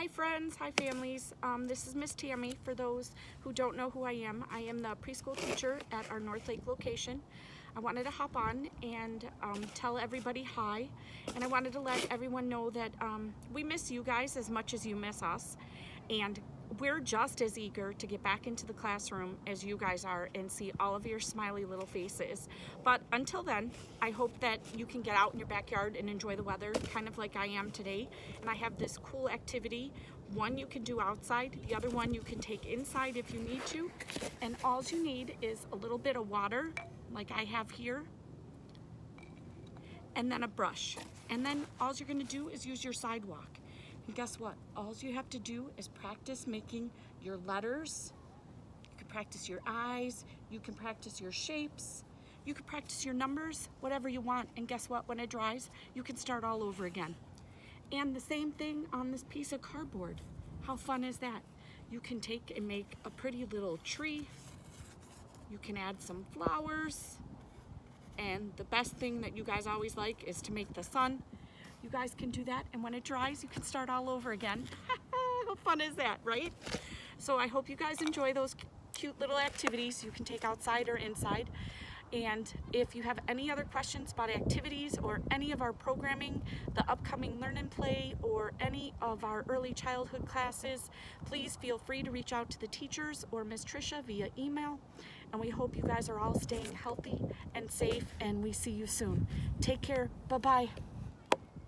Hi friends, hi families. Um, this is Miss Tammy. For those who don't know who I am, I am the preschool teacher at our Northlake location. I wanted to hop on and um, tell everybody hi, and I wanted to let everyone know that um, we miss you guys as much as you miss us, and we're just as eager to get back into the classroom as you guys are and see all of your smiley little faces. But until then, I hope that you can get out in your backyard and enjoy the weather, kind of like I am today. And I have this cool activity. One you can do outside, the other one you can take inside if you need to. And all you need is a little bit of water, like I have here, and then a brush. And then all you're gonna do is use your sidewalk. And guess what? All you have to do is practice making your letters. You can practice your eyes. You can practice your shapes. You can practice your numbers, whatever you want. And guess what? When it dries, you can start all over again. And the same thing on this piece of cardboard. How fun is that? You can take and make a pretty little tree. You can add some flowers. And the best thing that you guys always like is to make the sun. You guys can do that, and when it dries, you can start all over again. How fun is that, right? So I hope you guys enjoy those cute little activities you can take outside or inside. And if you have any other questions about activities or any of our programming, the upcoming Learn and Play, or any of our early childhood classes, please feel free to reach out to the teachers or Miss Tricia via email. And we hope you guys are all staying healthy and safe, and we see you soon. Take care. Bye-bye.